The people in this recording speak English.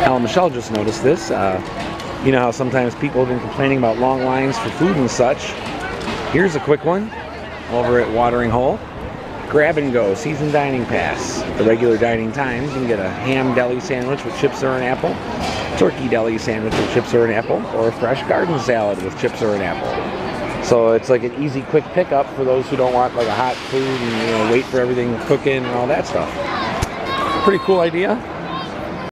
Alan Michelle just noticed this. Uh, you know how sometimes people have been complaining about long lines for food and such. Here's a quick one over at Watering Hole. Grab and go, season dining pass. The regular dining times, you can get a ham deli sandwich with chips or an apple, turkey deli sandwich with chips or an apple, or a fresh garden salad with chips or an apple. So it's like an easy, quick pickup for those who don't want like a hot food and you know wait for everything cooking and all that stuff. Pretty cool idea.